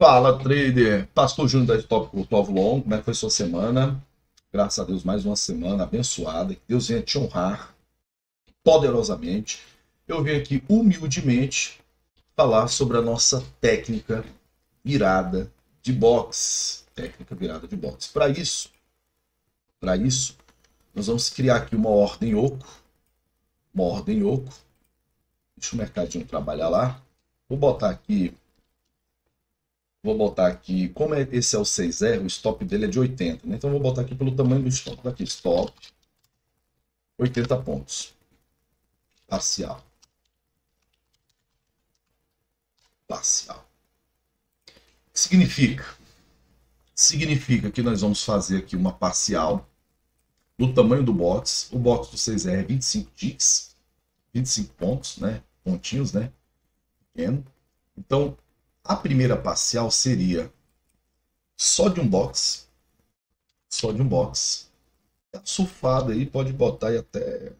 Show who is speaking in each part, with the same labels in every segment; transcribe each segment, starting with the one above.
Speaker 1: Fala, trader. Pastor Júnior da Stop Curtovo Long. Como é que foi sua semana? Graças a Deus, mais uma semana abençoada. Que Deus venha te honrar poderosamente. Eu venho aqui humildemente falar sobre a nossa técnica virada de box. Técnica virada de box. Para isso, para isso, nós vamos criar aqui uma ordem oco. Uma ordem oco. Deixa o mercadinho trabalhar lá. Vou botar aqui Vou botar aqui, como é, esse é o 6R, o stop dele é de 80, né? Então vou botar aqui pelo tamanho do stop daqui, stop 80 pontos. Parcial. Parcial. Significa? Significa que nós vamos fazer aqui uma parcial do tamanho do box. O box do 6R é 25 ticks, 25 pontos, né? Pontinhos, né? Pequeno. Então, a primeira parcial seria só de um box. Só de um box. A aí pode botar aí até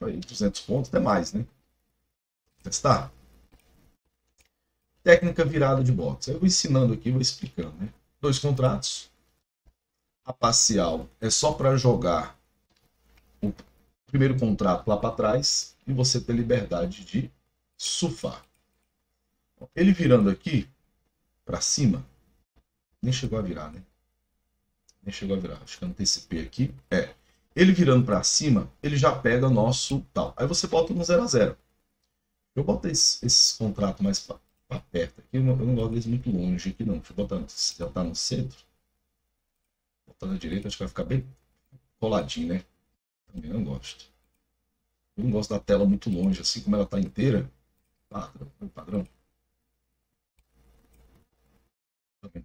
Speaker 1: aí, 200 pontos, até mais, né? Testar. Técnica virada de box. Eu vou ensinando aqui, vou explicando, né? Dois contratos. A parcial é só para jogar o primeiro contrato lá para trás e você ter liberdade de surfar. Ele virando aqui para cima, nem chegou a virar, né? Nem chegou a virar. Acho que eu antecipei aqui. É. Ele virando para cima, ele já pega nosso tal. Aí você bota no 0 a 0 Eu boto esse, contrato mais para perto aqui. Eu não, eu não gosto deles muito longe aqui, não. Deixa eu botar. Já tá no centro. Botar na direita, acho que vai ficar bem coladinho, né? Também não gosto. Eu não gosto da tela muito longe, assim como ela tá inteira. Padrão, padrão.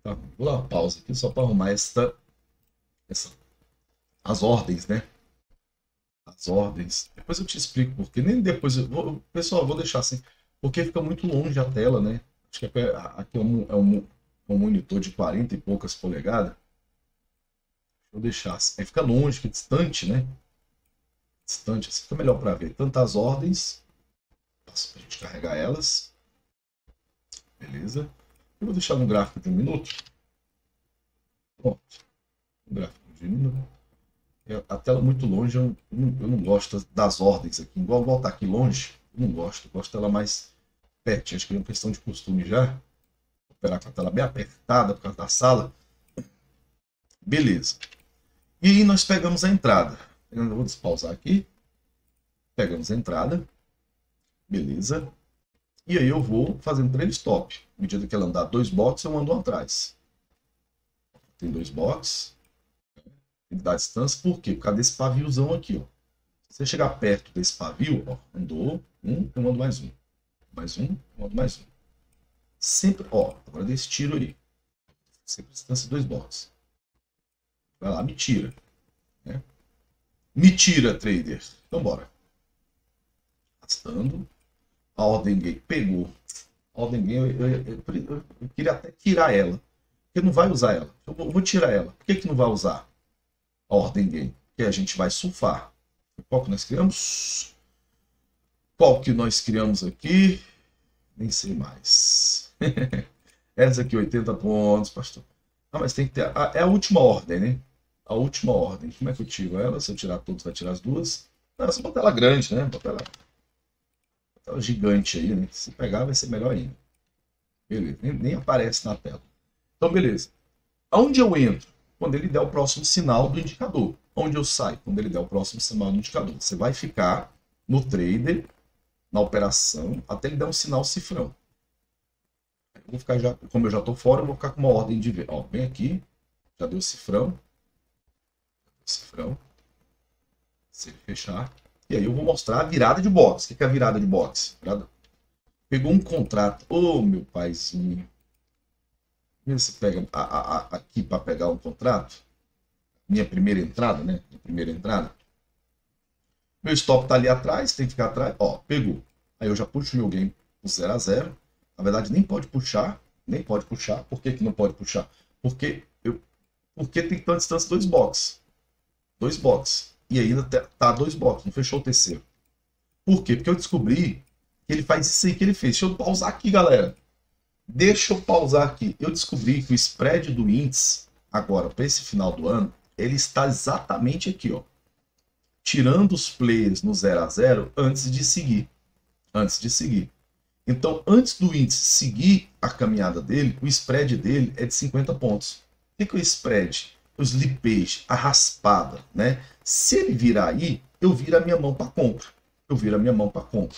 Speaker 1: Tá? Vou dar uma pausa aqui só para arrumar essa, essa, as ordens, né? As ordens. Depois eu te explico porque nem depois. Eu vou, pessoal, vou deixar assim. Porque fica muito longe a tela, né? Acho que é, aqui é um, é um, um monitor de 40 e poucas polegadas. Vou deixar assim. Aí fica longe, fica distante, né? Distante, assim fica melhor para ver. Tantas ordens. Para a gente carregar elas. Beleza. Eu vou deixar no gráfico de um minuto. Pronto. O gráfico de um minuto. É, a tela muito longe, eu eu não gosto das ordens aqui. Igual voltar aqui longe, eu não gosto. Eu gosto dela mais perto. Acho que é uma questão de costume já. Operar com a tela bem apertada por causa da sala. Beleza. E aí nós pegamos a entrada. Eu vou despausar aqui. Pegamos a entrada. Beleza. E aí eu vou fazendo trade stop. À medida que ela andar dois boxes, eu ando um atrás. Tem dois boxes. Tem que dar distância. Por quê? Por causa desse paviozão aqui. Ó. Se você chegar perto desse pavio, ó, andou um, eu mando mais um. Mais um, eu mando mais um. Sempre, ó, agora desse tiro aí. Sempre distância dois boxes. Vai lá, me tira. Né? Me tira, trader. Então bora. Arrastando a ordem gay. Pegou. A ordem gay, eu, eu, eu, eu, queria até tirar ela. Porque não vai usar ela. Eu vou, vou tirar ela. Por que, que não vai usar a ordem gay? Porque a gente vai surfar. Qual que nós criamos? Qual que nós criamos aqui? Nem sei mais. Essa aqui, 80 pontos, pastor. Ah, mas tem que ter. A, é a última ordem, né? A última ordem. Como é que eu tiro ela? Se eu tirar todos, vai tirar as duas. Não, só botar ela grande, né? Botar ela Aquela gigante aí, né? Se pegar, vai ser melhor ainda. Beleza. Nem, nem aparece na tela. Então, beleza. Aonde eu entro? Quando ele der o próximo sinal do indicador. Onde eu saio? Quando ele der o próximo sinal do indicador. Você vai ficar no trader, na operação, até ele dar um sinal cifrão. Vou ficar já, como eu já estou fora, eu vou ficar com uma ordem de ver. Ó, vem aqui, já deu cifrão. Cifrão. Se ele fechar, e aí eu vou mostrar a virada de box. O que é a virada de box? Pegou um contrato. Ô, oh, meu paizinho. Você pega a, a, a, aqui para pegar um contrato. Minha primeira entrada, né? Minha primeira entrada. Meu stop tá ali atrás, tem que ficar atrás. Ó, pegou. Aí eu já puxo meu game pro 0 a 0 Na verdade, nem pode puxar. Nem pode puxar. Por que, que não pode puxar? Porque eu porque tem uma distância dois boxes. Dois boxes e ainda tá dois blocos, não fechou o terceiro. Por quê? Porque eu descobri que ele faz isso aí que ele fez. Deixa eu pausar aqui, galera. Deixa eu pausar aqui. Eu descobri que o spread do índice, agora, para esse final do ano, ele está exatamente aqui, ó. Tirando os players no 0 a 0 antes de seguir. Antes de seguir. Então, antes do índice seguir a caminhada dele, o spread dele é de 50 pontos. O que é o spread? O slippage, a raspada, né? Se ele virar aí, eu viro a minha mão para compra. Eu viro a minha mão para compra,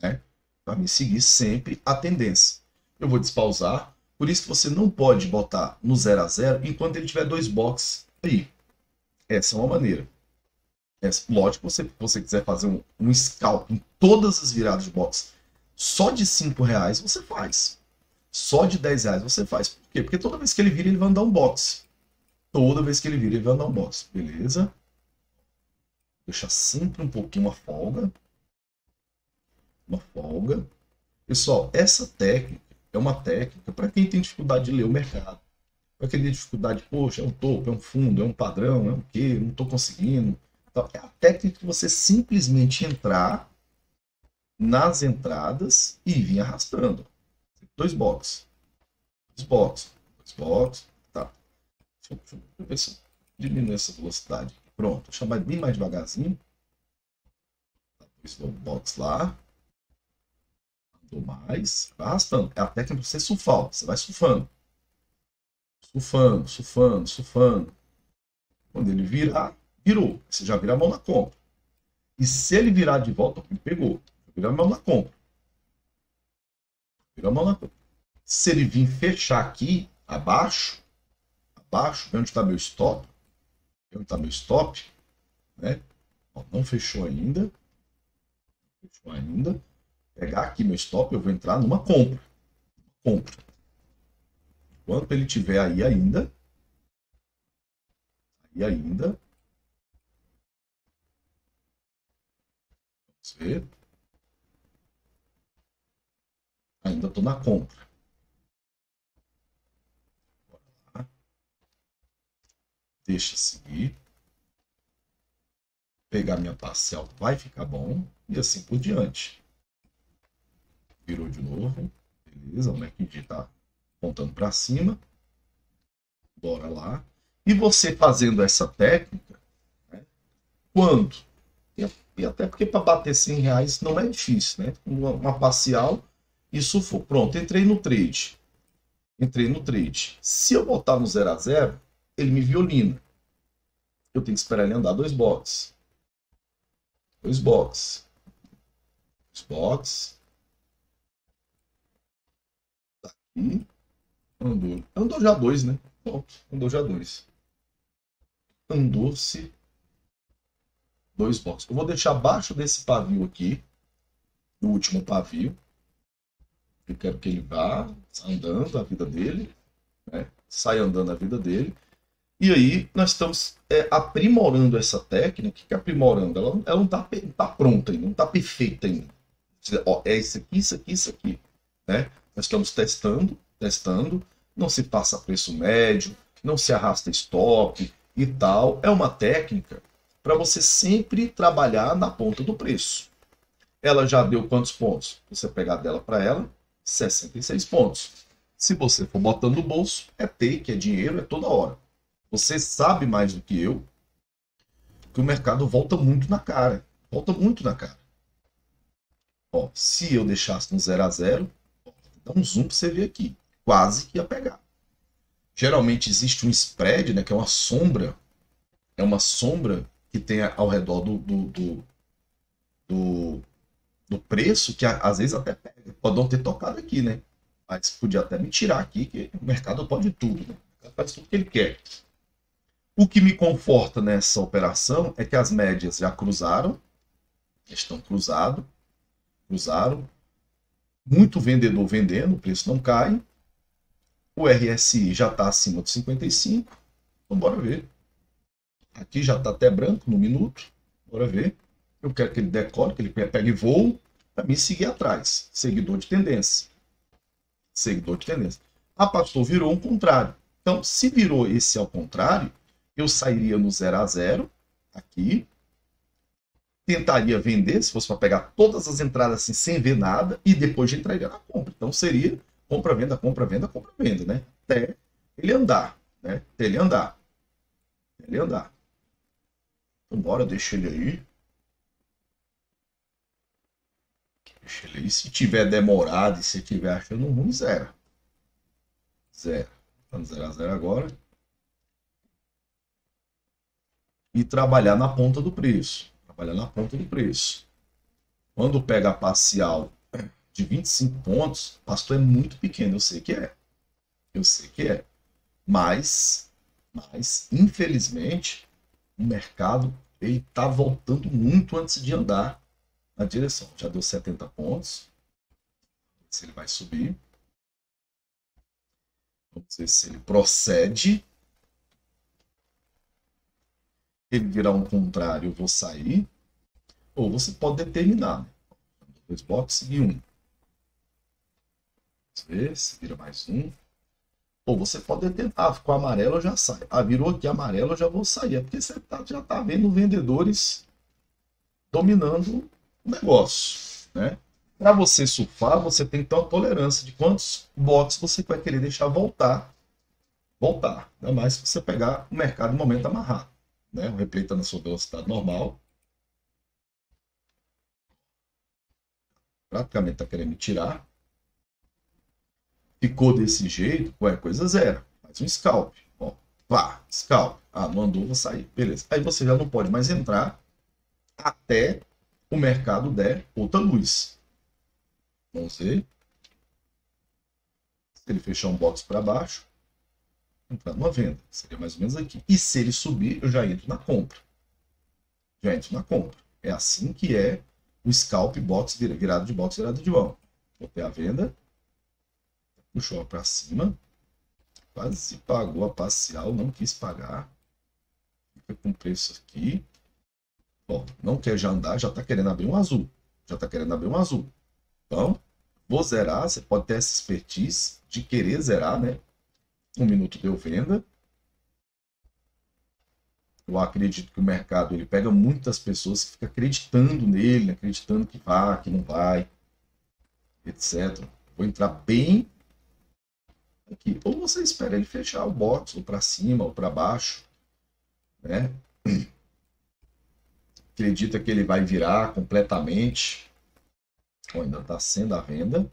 Speaker 1: né? Para me seguir sempre a tendência. Eu vou despausar. Por isso que você não pode botar no 0 a 0 enquanto ele tiver dois boxes aí. Essa é uma maneira. É, lógico, se você, você quiser fazer um, um scalp em todas as viradas de box, só de 5 reais você faz. Só de 10 reais você faz. Por quê? Porque toda vez que ele vira, ele vai andar um box. Toda vez que ele vira, ele vai andar um box. Beleza? Deixar sempre um pouquinho uma folga. Uma folga. Pessoal, essa técnica é uma técnica para quem tem dificuldade de ler o mercado. Para quem tem dificuldade, poxa, é um topo, é um fundo, é um padrão, é um quê, não estou conseguindo. Então, é a técnica que você simplesmente entrar nas entradas e vir arrastando. Dois boxes. Dois boxes. Dois boxes. Tá. Deixa eu, ver se eu diminuo essa velocidade. Pronto. Chamar bem mais devagarzinho. Dois boxes lá. Andou mais. Vai arrastando. É a técnica você surfar. Você vai surfando. Surfando, surfando, surfando. Quando ele virar, virou. Você já vira a mão na compra. E se ele virar de volta, ele pegou. Vira a mão na compra. Vira a mão na compra. Se ele vir fechar aqui, abaixo, abaixo, onde está meu stop, onde está meu stop, né? Ó, não fechou ainda. Fechou ainda. Pegar aqui meu stop, eu vou entrar numa compra. Compra. Enquanto ele tiver aí ainda, aí ainda, vamos ver. Ainda estou na compra. Deixa seguir. Pegar minha parcial vai ficar bom. E assim por diante. Virou de novo. Beleza, o MACD está apontando para cima. Bora lá. E você fazendo essa técnica, né, quando? E, e até porque para bater 100 reais não é difícil, né? Uma, uma parcial isso for. Pronto, entrei no trade. Entrei no trade. Se eu botar no 0 a 0 ele me violina. Eu tenho que esperar ele andar dois boxes. Dois boxes. Dois boxes. Tá aqui. Andou. Andou já dois, né? Andou já dois. Andou-se dois boxes. Eu vou deixar abaixo desse pavio aqui. No último pavio. Eu quero que ele vá andando a vida dele, né? sai andando a vida dele. E aí nós estamos é, aprimorando essa técnica, que aprimorando, ela, ela não está tá pronta ainda, não está perfeita ainda. Ó, é isso aqui, isso aqui, isso aqui. Né? Nós estamos testando, testando, não se passa preço médio, não se arrasta stop e tal. É uma técnica para você sempre trabalhar na ponta do preço. Ela já deu quantos pontos? Você pegar dela para ela, 66 pontos. Se você for botando no bolso, é take, é dinheiro, é toda hora. Você sabe mais do que eu que o mercado volta muito na cara. Volta muito na cara. Ó, se eu deixasse no 0 a 0 dá um zoom para você ver aqui. Quase que ia pegar. Geralmente existe um spread, né, que é uma sombra. É uma sombra que tem ao redor do, do, do, do do preço, que às vezes até pega. Pode não ter tocado aqui, né? Mas podia até me tirar aqui, que o mercado pode tudo, né? faz tudo que ele quer. O que me conforta nessa operação é que as médias já cruzaram, estão cruzado, cruzaram. Muito vendedor vendendo, o preço não cai. O RSI já está acima de 55. Então, bora ver. Aqui já está até branco no minuto. Bora ver. Eu quero que ele decore, que ele pegue voo, para me seguir atrás. Seguidor de tendência. Seguidor de tendência. A pastor virou um contrário. Então, se virou esse ao contrário, eu sairia no 0 a 0 aqui, tentaria vender, se fosse para pegar todas as entradas assim, sem ver nada, e depois entraria na compra. Então, seria compra, venda, compra, venda, compra, venda, né? Até ele andar, né? Até ele andar. Até ele andar. Então, bora, deixa ele aí. Deixa ele aí. Se tiver demorado e se tiver achando ruim, zero. Zero. Vamos zerar zero agora. E trabalhar na ponta do preço. Trabalhar na ponta do preço. Quando pega a parcial de 25 pontos, pastor é muito pequeno, eu sei que é. Eu sei que é. Mas, mas infelizmente, o mercado ele está voltando muito antes de andar na direção. Já deu 70 pontos. Se ele vai subir. Vamos ver se ele procede. Ele virar um contrário, eu vou sair. Ou você pode determinar. Né? Dois blocos e um. Vamos ver se vira mais um. Ou você pode tentar, ficou amarelo, eu já saio. Ah, virou aqui amarelo, eu já vou sair. É porque você tá, já está vendo vendedores dominando o negócio. Né? Para você surfar, você tem que ter uma tolerância de quantos bots você vai querer deixar voltar. Voltar. Ainda mais se você pegar o mercado no momento amarrado. Né? O replay está na sua velocidade normal. Praticamente está querendo me tirar. Ficou desse jeito, ué, coisa zero. Faz um scalp. Ó, vá, scalp. Ah, não andou, vou sair. Beleza. Aí você já não pode mais entrar até o mercado der outra luz. Vamos ver. Se ele fechar um box para baixo, entrar numa venda. Seria mais ou menos aqui. E se ele subir, eu já entro na compra. Já entro na compra. É assim que é o scalp box virado de box virado de mão. Botei a venda. Puxou para cima. Quase pagou a parcial, não quis pagar. Fica com preço aqui. Ó, não quer já andar, já está querendo abrir um azul. Já está querendo abrir um azul. Então, vou zerar. Você pode ter essa expertise de querer zerar, né? Um minuto deu venda. Eu acredito que o mercado ele pega muitas pessoas que ficam acreditando nele, acreditando que vai, que não vai, etc. Vou entrar bem aqui. Ou você espera ele fechar o box, ou para cima, ou para baixo, né? acredita que ele vai virar completamente. Ou ainda está sendo a venda.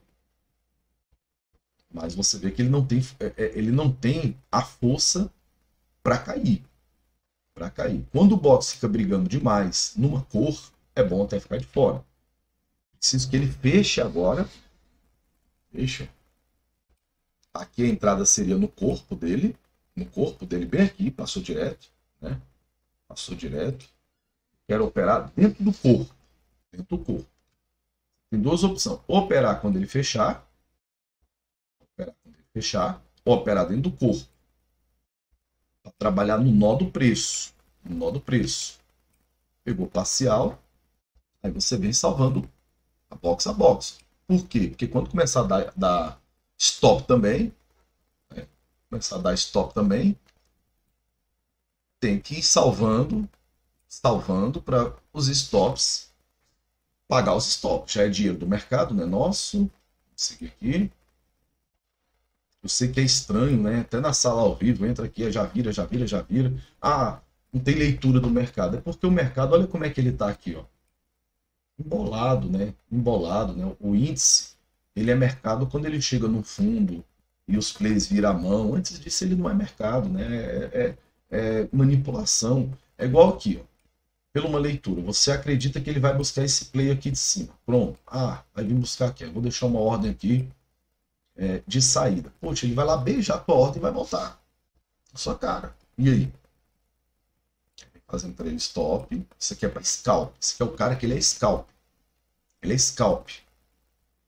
Speaker 1: Mas você vê que ele não tem, é, é, ele não tem a força para cair. Para cair. Quando o box fica brigando demais numa cor, é bom até ficar de fora. Preciso que ele feche agora. Fecha. Aqui a entrada seria no corpo dele. No corpo dele, bem aqui, passou direto. Né? Passou direto. Quero operar dentro do corpo. Dentro do corpo. Tem duas opções. Operar quando ele fechar. Fechar. Operar dentro do corpo. Para trabalhar no nó do preço. No nó do preço. Pegou parcial. Aí você vem salvando a box a box. Por quê? Porque quando começar a dar, dar stop também, né? começar a dar stop também, tem que ir salvando salvando para os stops pagar os stops. Já é dinheiro do mercado, não é nosso. Vou seguir aqui. Eu sei que é estranho, né? Até na sala ao vivo, entra aqui, já vira, já vira, já vira. Ah, não tem leitura do mercado. É porque o mercado, olha como é que ele está aqui, ó. Embolado, né? Embolado, né? O índice, ele é mercado quando ele chega no fundo e os plays viram a mão. Antes disso, ele não é mercado, né? É, é, é manipulação. É igual aqui, ó pela uma leitura, você acredita que ele vai buscar esse play aqui de cima. Pronto. Ah, vai vir buscar aqui. Eu vou deixar uma ordem aqui é, de saída. Poxa, ele vai lá beijar a tua ordem e vai voltar. Sua cara. E aí? Fazendo ele stop. Isso aqui é para scalp. Esse aqui é o cara que ele é scalp. Ele é scalp.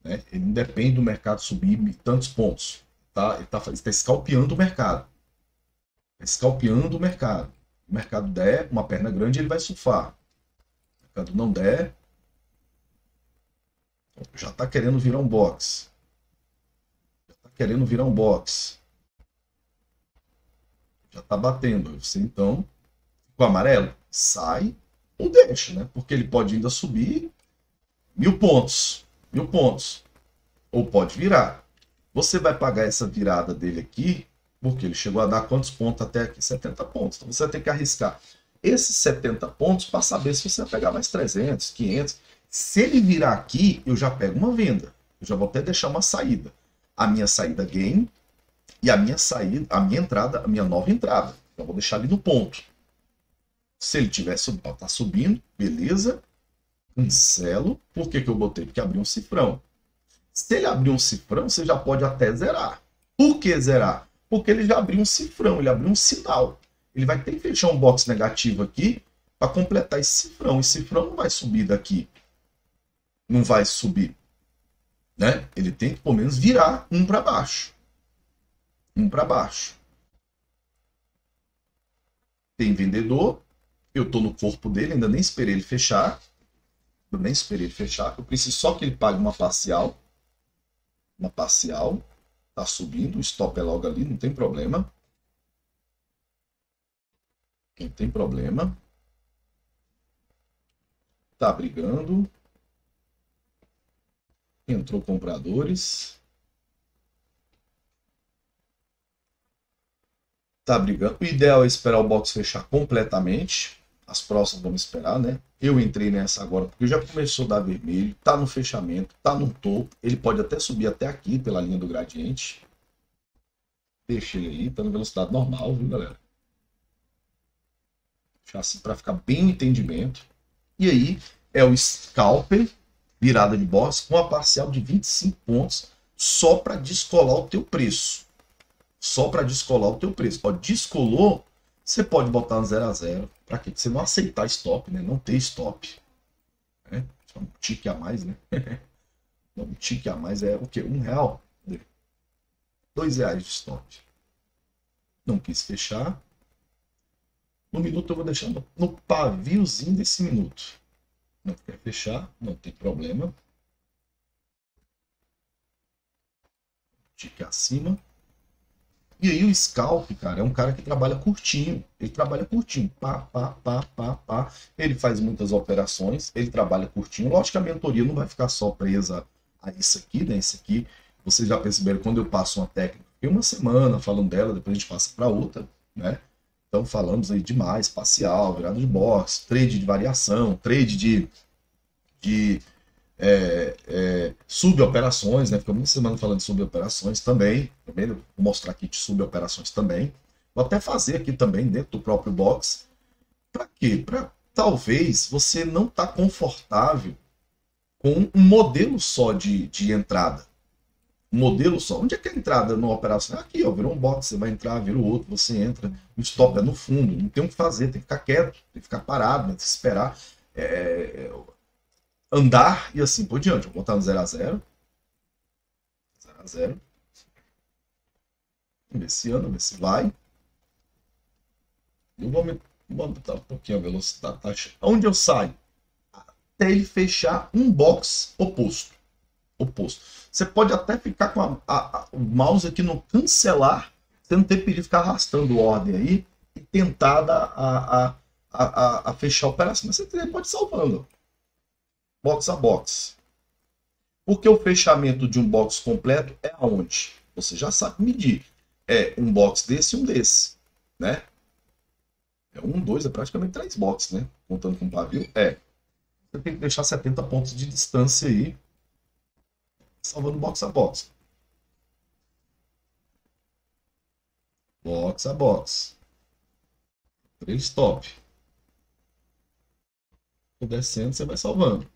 Speaker 1: Né? Ele não depende do mercado subir tantos pontos. Tá? Ele está tá scalpeando o mercado. Está scalpeando o mercado o mercado der uma perna grande, ele vai surfar. O mercado não der, já está querendo virar um box. Querendo virar um box. Já está batendo. Você então, com o amarelo, sai ou deixa, né? Porque ele pode ainda subir mil pontos. Mil pontos. Ou pode virar. Você vai pagar essa virada dele aqui, porque ele chegou a dar quantos pontos até aqui? 70 pontos. Então você vai ter que arriscar esses 70 pontos para saber se você vai pegar mais 300, 500. Se ele virar aqui, eu já pego uma venda. Eu já vou até deixar uma saída. A minha saída game e a minha saída, a minha entrada, a minha nova entrada. Eu vou deixar ali no ponto. Se ele tiver subindo, tá subindo, beleza. Cancelo. Por que, que eu botei? Porque abriu um cifrão. Se ele abrir um cifrão, você já pode até zerar. Por que zerar? Porque ele já abriu um cifrão, ele abriu um sinal. Ele vai ter que fechar um box negativo aqui para completar esse cifrão. Esse cifrão não vai subir daqui. Não vai subir. Né? Ele tem que, pelo menos, virar um para baixo. Um para baixo. Tem vendedor. Eu estou no corpo dele, ainda nem esperei ele fechar. Eu nem esperei ele fechar. Eu preciso só que ele pague uma parcial. Uma parcial. Tá subindo. O stop é logo ali, não tem problema. Não tem problema. Tá brigando. Entrou compradores. Tá brigando. O ideal é esperar o box fechar completamente. As próximas vamos esperar, né? Eu entrei nessa agora porque já começou a dar vermelho, tá no fechamento, tá no topo. Ele pode até subir até aqui pela linha do gradiente. Deixa ele aí, tá na velocidade normal, viu, galera? Deixar assim para ficar bem entendimento. E aí é o scalper virada de box com a parcial de 25 pontos só para descolar o teu preço. Só para descolar o teu preço. Ó, descolou, você pode botar no 0 a 0 para quê? Você não aceitar stop, né? Não ter stop. Né? Só um tique a mais, né? um tique a mais é o quê? Um real? Dois reais de stop. Não quis fechar. No minuto eu vou deixar no, no paviozinho desse minuto. Não quer fechar, não tem problema. Tique acima. E aí o scalp, cara, é um cara que trabalha curtinho. Ele trabalha curtinho. Pá, pá, pá, pá, pá. Ele faz muitas operações, ele trabalha curtinho. Lógico que a mentoria não vai ficar só presa a isso aqui, né? Isso aqui, vocês já perceberam, quando eu passo uma técnica, fiquei uma semana falando dela, depois a gente passa para outra, né? Então falamos aí demais, parcial, virada de box, trade de variação, trade de, de é, é, suboperações, né? Ficamos uma semana falando de suboperações também. também. Vou mostrar aqui de suboperações também. Vou até fazer aqui também dentro do próprio box. Para quê? Para talvez você não tá confortável com um modelo só de, de entrada. Modelo só. Onde é que é a entrada numa operação? É aqui, ó, virou um box, você vai entrar, vira o outro, você entra. O stop é no fundo, não tem o que fazer, tem que ficar quieto, tem que ficar parado, tem que esperar. É, andar e assim por diante. Vou botar no 0 a 0 0 a 0 Vamos ver se anda, ver se vai. Eu vou, me, vou botar um pouquinho a velocidade. Tá? Onde eu saio? Até ele fechar um box oposto. Oposto. Você pode até ficar com a, a, a, o mouse aqui no cancelar, você não ter perigo de ficar arrastando ordem aí e tentar a, a, a, a, fechar a operação. Mas você pode ir salvando box a box. Porque o fechamento de um box completo é aonde? Você já sabe medir. É um box desse e um desse, né? É um, dois, é praticamente três boxes, né? Contando com o pavio. É. Você tem que deixar 70 pontos de distância aí, salvando box a box. Box a box. Três stop. Descendo, você vai salvando.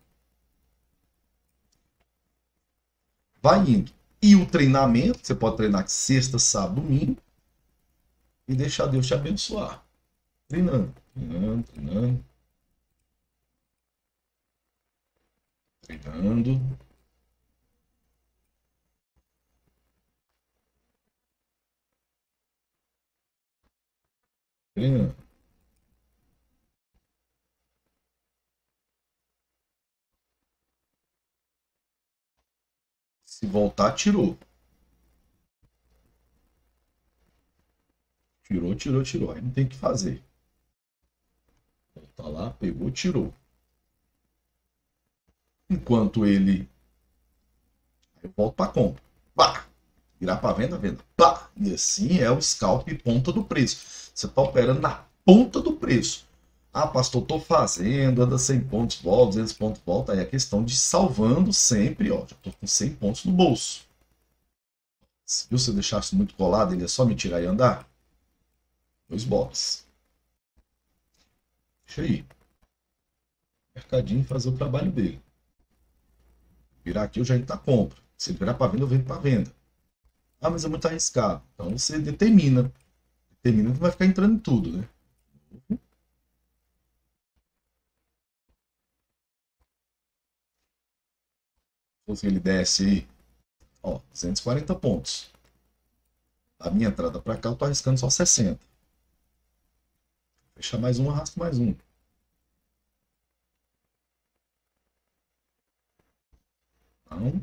Speaker 1: vai indo. E o treinamento, você pode treinar sexta, sábado, domingo e deixar Deus te abençoar. Treinando, treinando, treinando. Treinando. Treinando. Se voltar, tirou. Tirou, tirou, tirou. Aí não tem o que fazer. Voltar lá, pegou, tirou. Enquanto ele. Eu volto para compra. Virar para venda, venda. Pá! E assim é o scalp ponta do preço. Você está operando na ponta do preço. Ah, pastor, estou fazendo, anda 100 pontos, volta, 200 pontos, volta. Aí é questão de salvando sempre, ó. Já estou com 100 pontos no bolso. Se você deixasse muito colado, ele ia só me tirar e andar? Dois bots. Deixa aí. Mercadinho fazer o trabalho dele. Virar aqui eu já entro na compra. Se ele virar para venda, eu vendo para venda. Ah, mas é muito arriscado. Então você determina. Determina que vai ficar entrando em tudo, né? Se ele desce aí, ó, 240 pontos. A minha entrada para cá eu tô arriscando só 60. Fechar mais um, arrasto mais um. Então,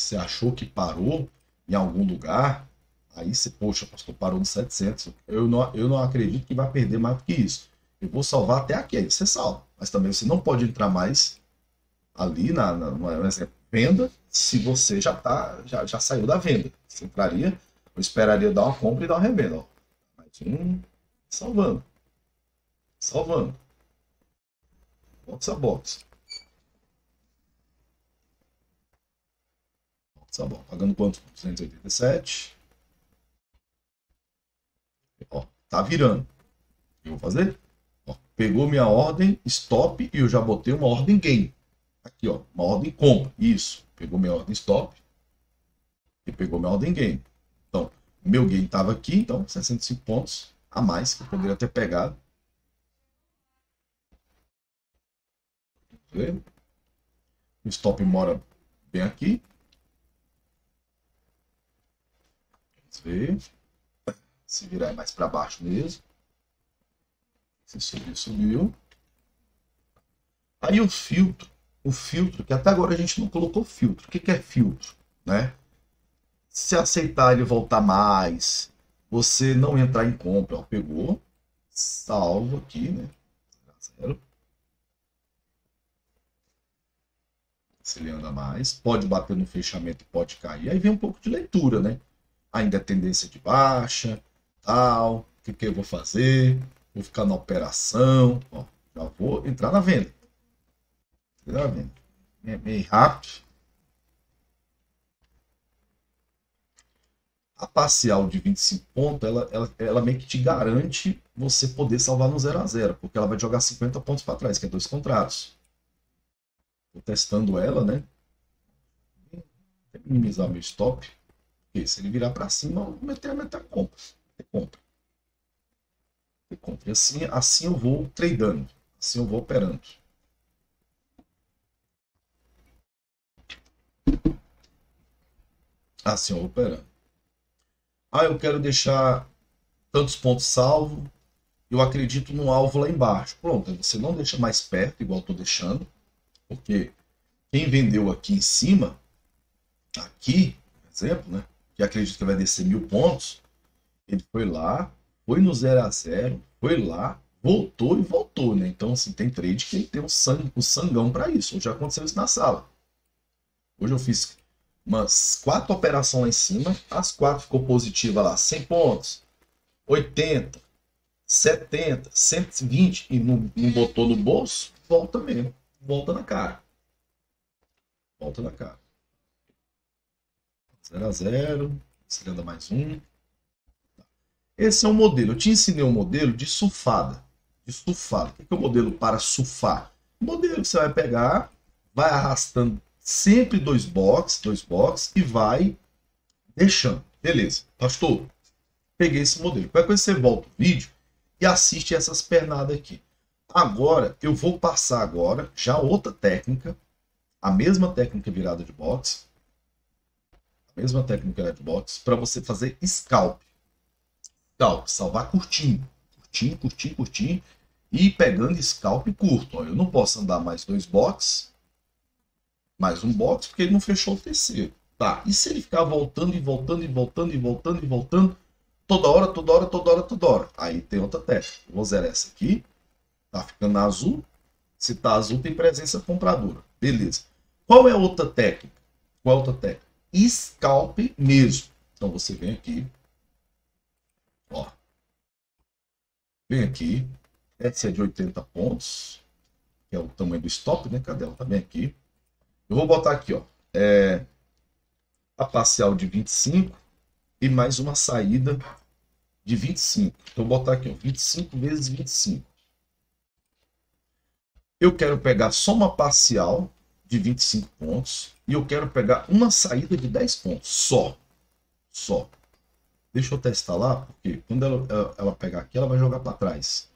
Speaker 1: você achou que parou em algum lugar, aí você, poxa, pastor, parou no 700. Eu não, eu não acredito que vai perder mais do que isso. Eu vou salvar até aqui, aí você salva. Mas também você não pode entrar mais ali na, na, na venda se você já, tá, já, já saiu da venda. Você entraria, eu esperaria dar uma compra e dar uma revenda. Ó. Mais um, salvando. Salvando. Box a box. Tá bom. Pagando quanto? 287. Ó, tá virando. O que eu vou fazer? Ó, pegou minha ordem stop e eu já botei uma ordem gain. Aqui, ó, uma ordem compra. Isso. Pegou minha ordem stop e pegou minha ordem gain. Então, meu gain estava aqui, então 65 pontos a mais que eu poderia ter pegado. O stop mora bem aqui. Ver. Se virar mais para baixo mesmo. Se subiu, subiu. Aí o filtro, o filtro, que até agora a gente não colocou filtro. O que, que é filtro? Né? Se aceitar ele voltar mais, você não entrar em compra, ó, pegou, salvo aqui, né? Zero. Se ele anda mais, pode bater no fechamento, pode cair. Aí vem um pouco de leitura, né? Ainda é tendência de baixa, tal, o que, que eu vou fazer? Vou ficar na operação, ó, já vou entrar na venda. Entrar na venda. É meio rápido. A parcial de 25 pontos, ela, ela, ela meio que te garante você poder salvar no 0 a 0 porque ela vai jogar 50 pontos para trás, que é dois contrários. Estou testando ela, né? Minimizar meu stop. Porque se ele virar para cima, eu meter, compra. Meter compra. Meter compra. E assim, assim eu vou tradando. Assim eu vou operando. Assim eu vou operando. Ah, eu quero deixar tantos pontos salvo. Eu acredito no alvo lá embaixo. Pronto, você não deixa mais perto, igual estou deixando. Porque quem vendeu aqui em cima, aqui, exemplo, né? Que acredito que vai descer mil pontos, ele foi lá, foi no 0 a 0 foi lá, voltou e voltou, né? Então, assim, tem trade que ele tem o, o sangão para isso. Já aconteceu isso na sala. Hoje eu fiz umas quatro operações lá em cima, as quatro ficou positiva lá, 100 pontos, 80, 70, 120 e não, não botou no bolso, volta mesmo. Volta na cara. Volta na cara. 0 a 0 você anda mais um. Esse é um modelo. Eu te ensinei um modelo de sulfada. De sulfada. O que é o modelo para sulfar? O modelo que você vai pegar, vai arrastando sempre dois box, dois box e vai deixando. Beleza. Pastor, peguei esse modelo. Qualquer coisa você volta o vídeo e assiste essas pernadas aqui. Agora, eu vou passar agora já outra técnica, a mesma técnica virada de box, mesma técnica de box, para você fazer scalp. Scalp, salvar curtinho. Curtinho, curtinho, curtinho. E pegando scalp curto. Ó, eu não posso andar mais dois box, mais um box, porque ele não fechou o terceiro. Tá, e se ele ficar voltando e voltando e voltando e voltando e voltando, toda hora, toda hora, toda hora, toda hora. Aí tem outra técnica. vou zerar essa aqui. Tá ficando azul. Se tá azul, tem presença compradora. Beleza. Qual é a outra técnica? Qual é a outra técnica? Scalp mesmo. Então você vem aqui, ó, vem aqui, essa é de 80 pontos, que é o tamanho do stop, né? Cadê ela? Tá bem aqui. Eu vou botar aqui, ó, é, a parcial de 25 e mais uma saída de 25. Então, vou botar aqui, ó, 25 vezes 25. Eu quero pegar só uma parcial de 25 pontos e eu quero pegar uma saída de 10 pontos, só. Só. Deixa eu testar lá, porque quando ela, ela, pegar aqui, ela vai jogar para trás.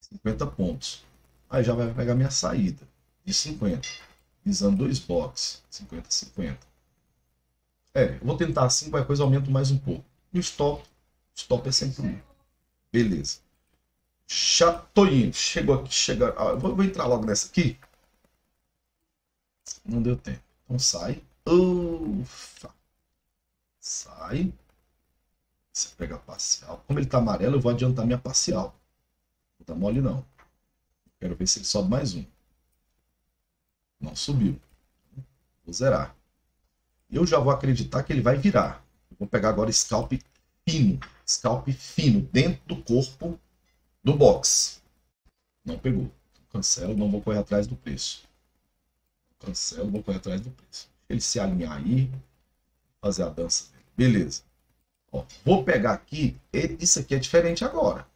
Speaker 1: 50 pontos. Aí já vai pegar minha saída de 50. Visando dois boxes. 50, 50. É, vou tentar assim, qualquer coisa aumento mais um pouco. E o stop, stop é sempre um. Beleza. Já tô indo. Chegou aqui, chega. Ah, vou, vou, entrar logo nessa aqui. Não deu tempo. Então sai. Ufa. Sai. Você pega a parcial. Como ele tá amarelo, eu vou adiantar minha parcial. Não tá mole não. Quero ver se ele sobe mais um. Não subiu. Vou zerar. Eu já vou acreditar que ele vai virar. vou pegar agora scalp fino. Scalp fino dentro do corpo do box. Não pegou. Cancelo, não vou correr atrás do preço. Cancelo, vou correr atrás do preço. Ele se alinhar aí, fazer a dança. Beleza. Ó, vou pegar aqui, isso aqui é diferente agora.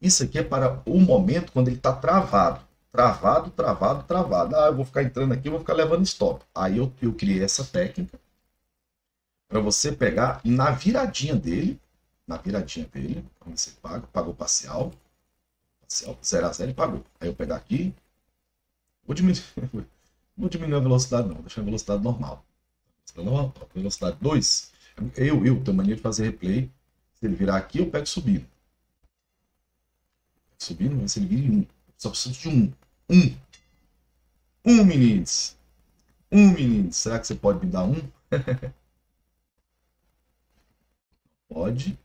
Speaker 1: Isso aqui é para o momento quando ele está travado. Travado, travado, travado. Ah, eu vou ficar entrando aqui, vou ficar levando stop. Aí eu, eu criei essa técnica para você pegar na viradinha dele, na viradinha dele, como você paga, pagou parcial, parcial 0 a 0 e pagou. Aí eu pegar aqui, vou diminuir, vou diminuir a velocidade não, deixar a velocidade normal. Velocidade 2, eu, eu tenho mania de fazer replay, se ele virar aqui eu pego subindo. Subindo, mas se ele vira em 1. Só preciso de um. Um. Um, meninos. Um, meninos. Será que você pode me dar um? pode.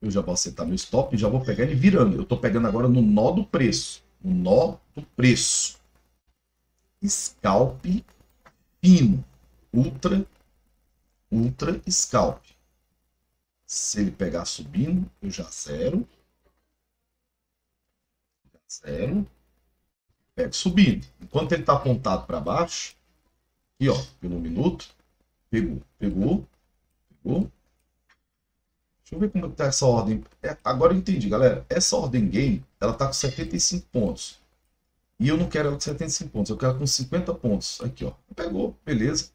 Speaker 1: Eu já vou acertar meu stop e já vou pegar ele virando. Eu estou pegando agora no nó do preço. No nó do preço. Scalp fino. Ultra. Ultra scalp. Se ele pegar subindo, eu já zero. Zero. Pego subindo. Enquanto ele está apontado para baixo, aqui ó, pelo minuto, pegou, pegou, pegou, Deixa eu ver como está essa ordem. É, agora eu entendi, galera. Essa ordem game, ela está com 75 pontos. E eu não quero ela com 75 pontos, eu quero com 50 pontos. Aqui, ó. Pegou, beleza.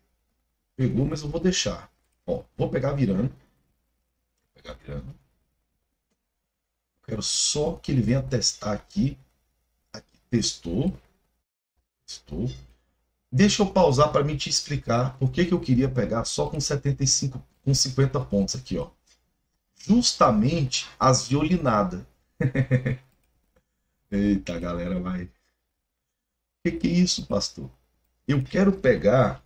Speaker 1: Pegou, mas eu vou deixar. Ó, vou pegar virando. Vou pegar virando. Quero só que ele venha testar aqui. Aqui, testou. Testou. Deixa eu pausar para me te explicar por que, que eu queria pegar só com 75, com 50 pontos aqui, ó justamente as violinadas. Eita, galera, vai. O que, que é isso, pastor? Eu quero pegar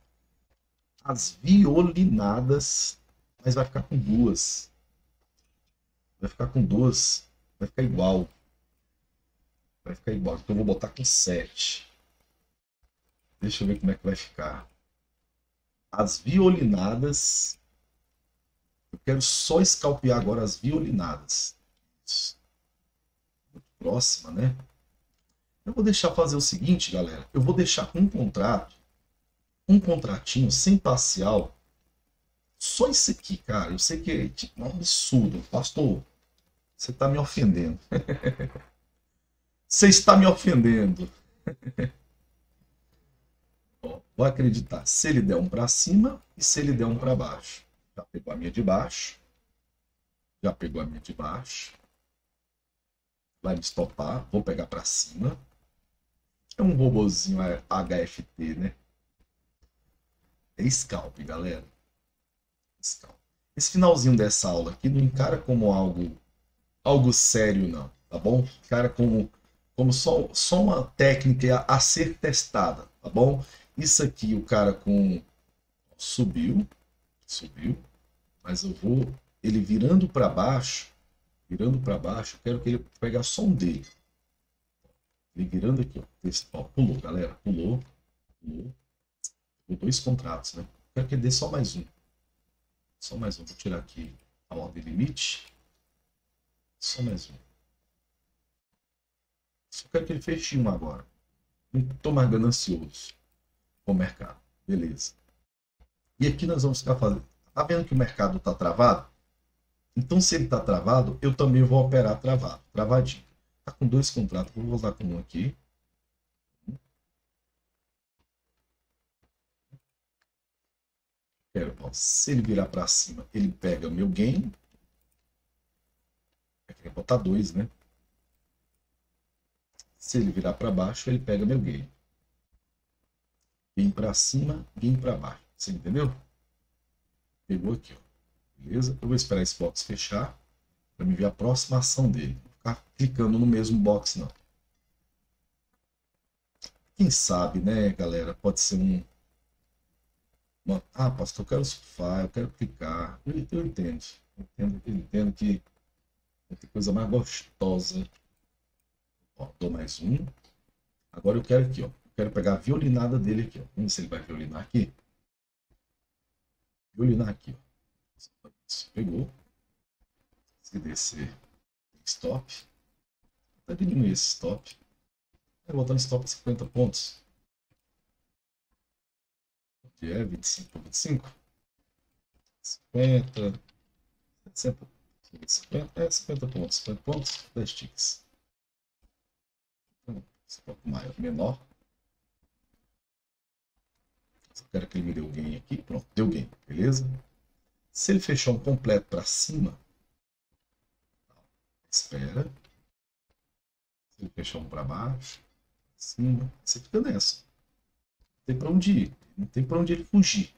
Speaker 1: as violinadas, mas vai ficar com duas. Vai ficar com duas. Vai ficar igual. Vai ficar igual. Então eu vou botar com sete. Deixa eu ver como é que vai ficar. As violinadas eu quero só escalpear agora as violinadas. Muito próxima, né? Eu vou deixar fazer o seguinte, galera. Eu vou deixar um contrato, um contratinho sem parcial. Só isso aqui, cara. Eu sei que é tipo, um absurdo. Pastor, você está me ofendendo. você está me ofendendo. vou acreditar se ele der um para cima e se ele der um para baixo. Já pegou a minha de baixo. Já pegou a minha de baixo. Vai me estopar. Vou pegar para cima. É um robozinho HFT, né? É scalp, galera. Scalp. Esse finalzinho dessa aula aqui não encara como algo algo sério, não. Tá bom? Encara como, como só, só uma técnica a, ser testada. Tá bom? Isso aqui, o cara com subiu, subiu, mas eu vou ele virando para baixo, virando para baixo, quero que ele pegar só um dele. Ele virando aqui, ó, esse, ó, pulou, galera, pulou, pulou, dois contratos, né? Quero que dê só mais um. Só mais um. Vou tirar aqui a ordem limite. Só mais um. Só quero que ele feche um agora. Não estou mais ganancioso com o mercado. Beleza. E aqui nós vamos ficar fazendo. Tá vendo que o mercado está travado? Então, se ele está travado, eu também vou operar travado, travadinho. Está com dois contratos, vou voltar com um aqui. Quero, ó, se ele virar para cima, ele pega meu gain. Eu queria botar dois, né? Se ele virar para baixo, ele pega meu gain. Gain para cima, gain para baixo. Você entendeu? Pegou aqui, ó. Beleza? Eu vou esperar esse box fechar para me ver a próxima ação dele. Vou ficar clicando no mesmo box, não. Quem sabe, né, galera? Pode ser um. Uma... Ah, pastor, eu quero surfar, eu quero clicar. Eu, eu entendo. Eu entendo, eu entendo que coisa mais gostosa. Ó, dou mais um. Agora eu quero aqui, ó. Eu quero pegar a violinada dele aqui, ó. Vamos ver se ele vai violinar aqui. Violinar aqui, ó. Pegou. Se descer, stop. Vou diminuir esse stop. Vai botar no stop a 50 pontos. Onde é? 25 por 25? 50. 60. 50, é 50 pontos. 50 pontos, 10 ticks. Então, stop maior, menor. Só quero que ele me dê o gain aqui. Pronto, deu gain, beleza? Se ele fechar um completo para cima, espera. Ele fechar um para baixo, cima, você fica nessa. Não tem para onde ir, não tem para onde ele fugir.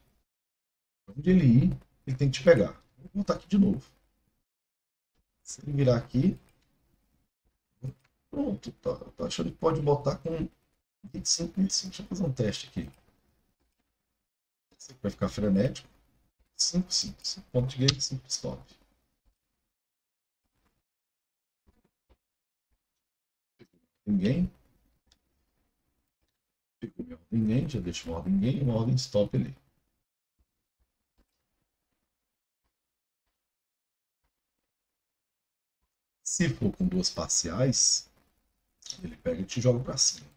Speaker 1: Para onde ele ir, ele tem que te pegar. Vou botar aqui de novo. Se ele virar aqui, pronto, tá, tô achando que pode botar com 25, 25. Deixa eu fazer um teste aqui. Aqui vai ficar frenético. 5, 5. 5 pontos de game, 5 stop. Ninguém. Game, já deixo uma ordem e uma ordem stop ali. Se for com duas parciais, ele pega e te joga para cima.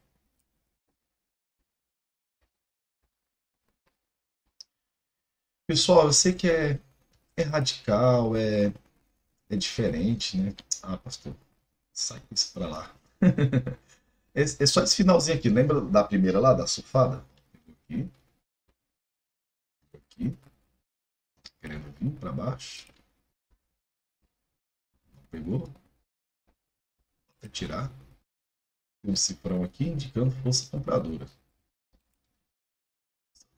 Speaker 1: Pessoal, eu sei que é, é radical, é, é diferente, né? Ah, pastor, sai isso pra lá. é, só esse finalzinho aqui. Lembra da primeira lá, da surfada? Aqui. Aqui. Querendo vir para baixo. Pegou. Até tirar. Tem um cifrão aqui indicando força compradora.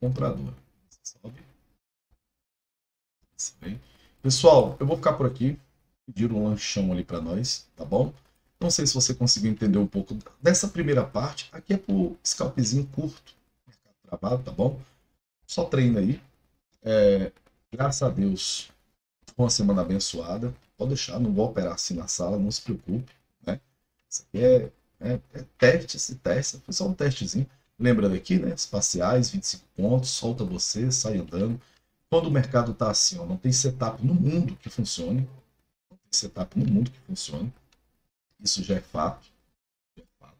Speaker 1: Compradora. Sobe. Pessoal, eu vou ficar por aqui. Pedir um lanchão ali para nós, tá bom? Não sei se você conseguiu entender um pouco dessa primeira parte. Aqui é pro scalpzinho curto, travado, tá bom? Só treino aí. É, graças a Deus, uma semana abençoada. Pode deixar, não vou operar assim na sala, não se preocupe. Né? Isso aqui é, é, é teste, esse teste, foi só um testezinho. Lembra daqui, né? Espaciais, 25 pontos, solta você, sai andando. Quando o mercado está assim, ó, não tem setup no mundo que funcione, não tem setup no mundo que funcione, isso já é fato. Já é fato.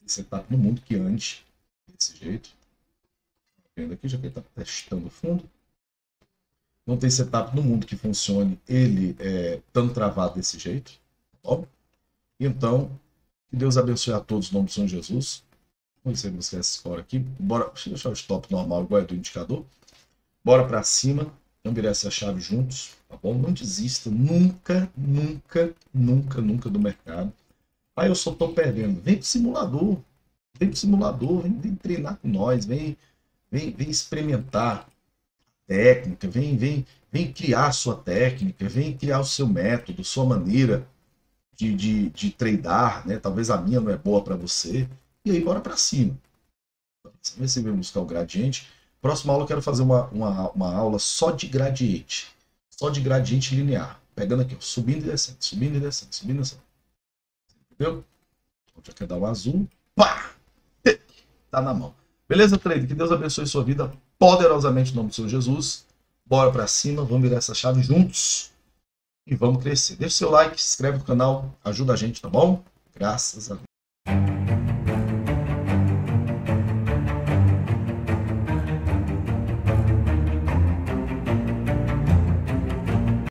Speaker 1: Tem setup no mundo que ande desse jeito. Vendo aqui, já que ele está testando fundo. Não tem setup no mundo que funcione ele é, tão travado desse jeito. Tá então, que Deus abençoe a todos em nome de São Jesus. Vamos buscar essa score aqui. Bora, deixa eu deixar o stop normal igual é do indicador. Bora para cima, vamos virar essa chave juntos, tá bom? Não desista nunca, nunca, nunca, nunca do mercado. Aí eu só tô perdendo. Vem pro simulador, vem pro simulador, vem, vem treinar com nós, vem, vem, vem experimentar técnica, vem, vem, vem criar sua técnica, vem criar o seu método, sua maneira de, de, de treinar, né? Talvez a minha não é boa para você. E aí bora para cima. Você vai buscar o gradiente. Próxima aula eu quero fazer uma, uma, uma aula só de gradiente. Só de gradiente linear. Pegando aqui, ó, subindo e descendo, subindo e descendo, subindo e descendo. Entendeu? Então, já quer dar um azul. Pá! Tá na mão. Beleza, trader? Que Deus abençoe sua vida poderosamente em nome do Senhor Jesus. Bora para cima, vamos virar essa chave juntos e vamos crescer. Deixa seu like, se inscreve no canal, ajuda a gente, tá bom? Graças a Deus.